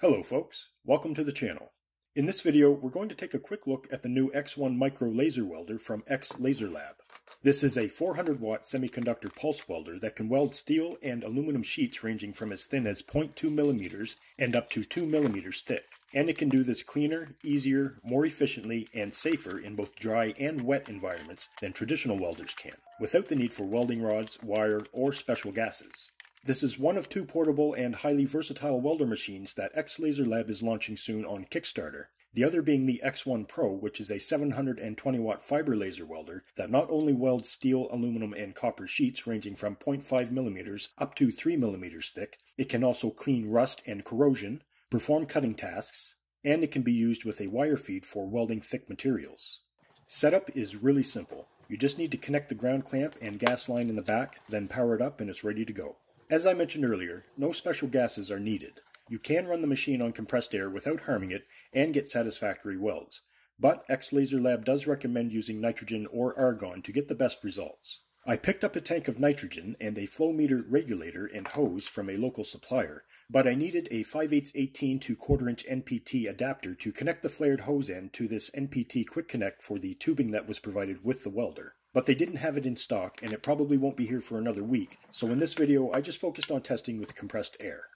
Hello folks, welcome to the channel. In this video, we're going to take a quick look at the new X1 Micro Laser Welder from X Laser Lab. This is a 400 watt semiconductor pulse welder that can weld steel and aluminum sheets ranging from as thin as 0.2 millimeters and up to 2 millimeters thick. And it can do this cleaner, easier, more efficiently, and safer in both dry and wet environments than traditional welders can, without the need for welding rods, wire, or special gases. This is one of two portable and highly versatile welder machines that X Laser Lab is launching soon on Kickstarter. The other being the X1 Pro, which is a 720 watt fiber laser welder that not only welds steel, aluminum, and copper sheets ranging from 0.5 millimeters up to 3 millimeters thick, it can also clean rust and corrosion, perform cutting tasks, and it can be used with a wire feed for welding thick materials. Setup is really simple. You just need to connect the ground clamp and gas line in the back, then power it up and it's ready to go. As I mentioned earlier, no special gases are needed. You can run the machine on compressed air without harming it and get satisfactory welds, but X Laser Lab does recommend using nitrogen or argon to get the best results. I picked up a tank of nitrogen and a flow meter regulator and hose from a local supplier, but I needed a 5 8 18 to quarter inch NPT adapter to connect the flared hose end to this NPT quick connect for the tubing that was provided with the welder. But they didn't have it in stock and it probably won't be here for another week, so in this video I just focused on testing with compressed air.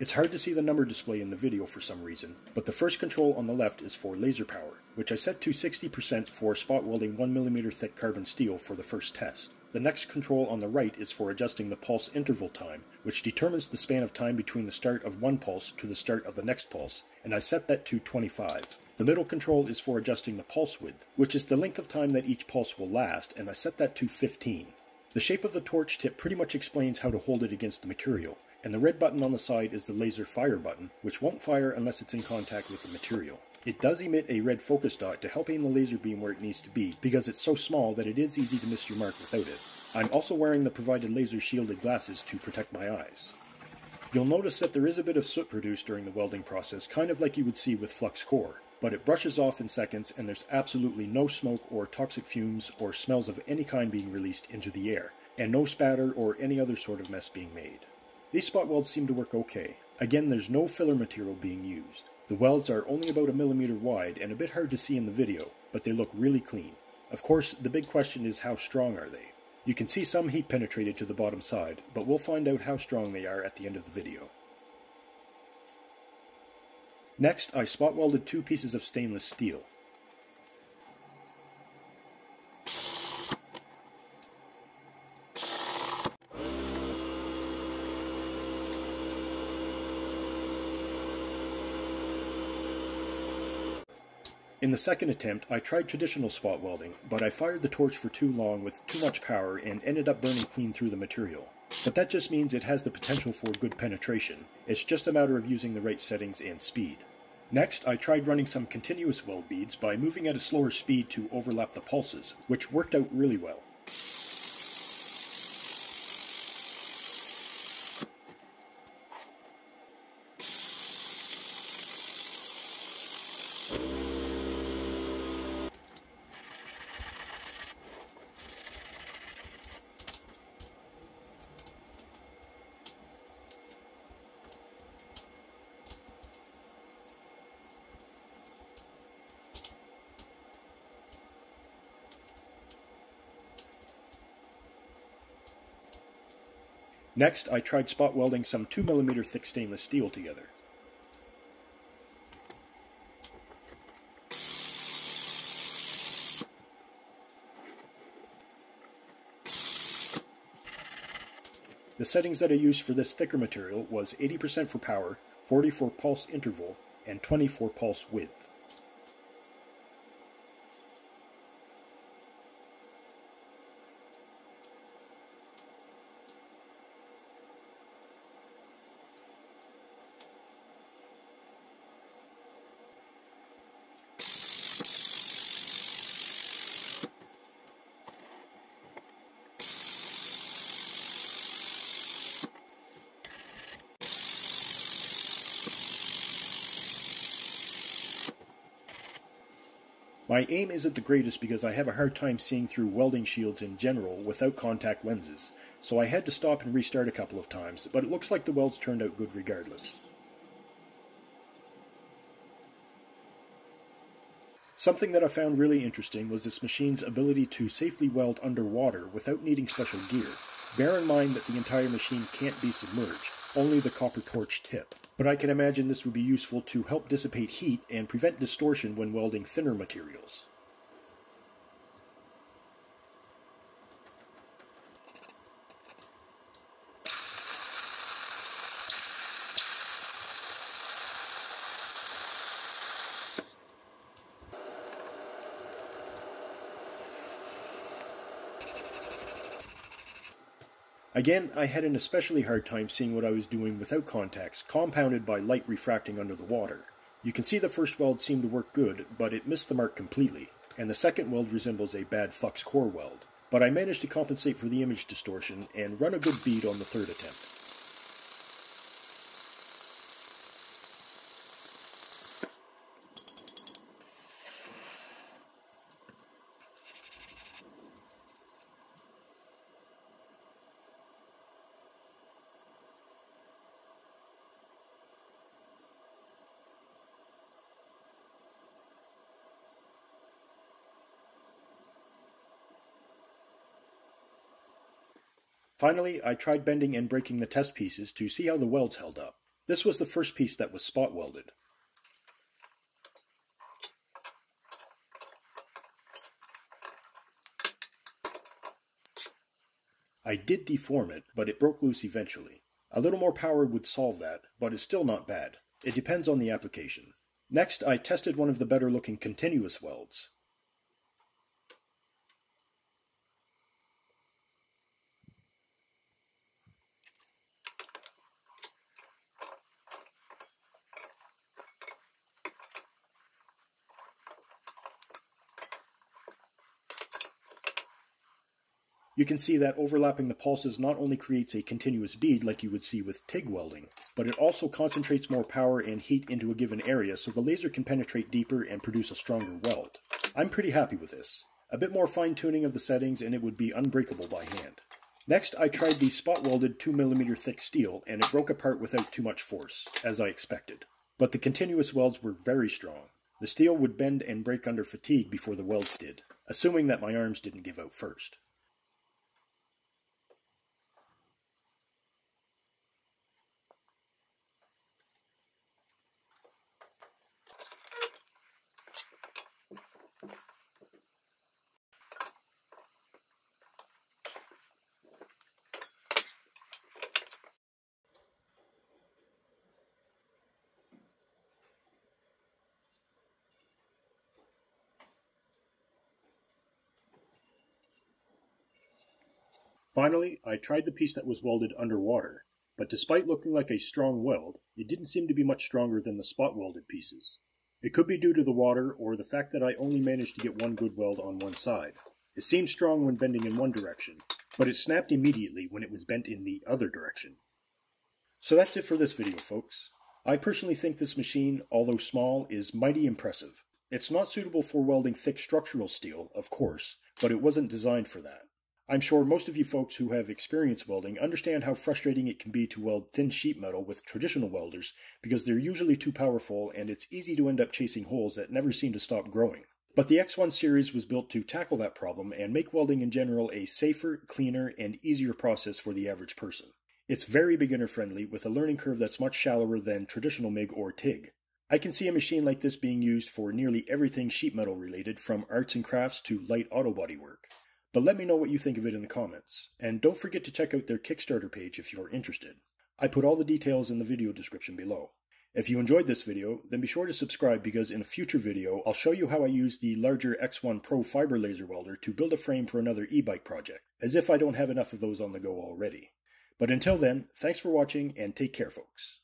It's hard to see the number display in the video for some reason, but the first control on the left is for laser power, which I set to 60% for spot welding 1mm thick carbon steel for the first test. The next control on the right is for adjusting the pulse interval time, which determines the span of time between the start of one pulse to the start of the next pulse, and I set that to 25. The middle control is for adjusting the pulse width, which is the length of time that each pulse will last, and I set that to 15. The shape of the torch tip pretty much explains how to hold it against the material, and the red button on the side is the laser fire button, which won't fire unless it's in contact with the material. It does emit a red focus dot to help aim the laser beam where it needs to be, because it's so small that it is easy to miss your mark without it. I'm also wearing the provided laser shielded glasses to protect my eyes. You'll notice that there is a bit of soot produced during the welding process, kind of like you would see with flux core, but it brushes off in seconds and there's absolutely no smoke or toxic fumes or smells of any kind being released into the air, and no spatter or any other sort of mess being made. These spot welds seem to work okay. Again, there's no filler material being used. The welds are only about a millimeter wide and a bit hard to see in the video, but they look really clean. Of course, the big question is how strong are they? You can see some heat penetrated to the bottom side, but we'll find out how strong they are at the end of the video. Next, I spot welded two pieces of stainless steel. In the second attempt, I tried traditional spot welding, but I fired the torch for too long with too much power and ended up burning clean through the material. But that just means it has the potential for good penetration. It's just a matter of using the right settings and speed. Next, I tried running some continuous weld beads by moving at a slower speed to overlap the pulses, which worked out really well. Next, I tried spot welding some 2mm thick stainless steel together. The settings that I used for this thicker material was 80% for power, 40 for pulse interval, and 20 for pulse width. My aim isn't the greatest because I have a hard time seeing through welding shields in general without contact lenses, so I had to stop and restart a couple of times, but it looks like the welds turned out good regardless. Something that I found really interesting was this machine's ability to safely weld underwater without needing special gear. Bear in mind that the entire machine can't be submerged, only the copper torch tip. But I can imagine this would be useful to help dissipate heat and prevent distortion when welding thinner materials. Again, I had an especially hard time seeing what I was doing without contacts, compounded by light refracting under the water. You can see the first weld seemed to work good, but it missed the mark completely, and the second weld resembles a bad flux core weld. But I managed to compensate for the image distortion and run a good bead on the third attempt. Finally, I tried bending and breaking the test pieces to see how the welds held up. This was the first piece that was spot welded. I did deform it, but it broke loose eventually. A little more power would solve that, but it's still not bad. It depends on the application. Next, I tested one of the better looking continuous welds. You can see that overlapping the pulses not only creates a continuous bead like you would see with TIG welding, but it also concentrates more power and heat into a given area so the laser can penetrate deeper and produce a stronger weld. I'm pretty happy with this. A bit more fine tuning of the settings and it would be unbreakable by hand. Next, I tried the spot welded 2mm thick steel and it broke apart without too much force, as I expected. But the continuous welds were very strong. The steel would bend and break under fatigue before the welds did, assuming that my arms didn't give out first. Finally, I tried the piece that was welded underwater, but despite looking like a strong weld, it didn't seem to be much stronger than the spot welded pieces. It could be due to the water or the fact that I only managed to get one good weld on one side. It seemed strong when bending in one direction, but it snapped immediately when it was bent in the other direction. So that's it for this video, folks. I personally think this machine, although small, is mighty impressive. It's not suitable for welding thick structural steel, of course, but it wasn't designed for that. I'm sure most of you folks who have experience welding understand how frustrating it can be to weld thin sheet metal with traditional welders because they're usually too powerful and it's easy to end up chasing holes that never seem to stop growing. But the X1 series was built to tackle that problem and make welding in general a safer, cleaner, and easier process for the average person. It's very beginner friendly with a learning curve that's much shallower than traditional MIG or TIG. I can see a machine like this being used for nearly everything sheet metal related from arts and crafts to light auto body work. But let me know what you think of it in the comments, and don't forget to check out their Kickstarter page if you're interested. I put all the details in the video description below. If you enjoyed this video, then be sure to subscribe because in a future video, I'll show you how I use the larger X1 Pro fiber laser welder to build a frame for another e-bike project, as if I don't have enough of those on the go already. But until then, thanks for watching and take care folks.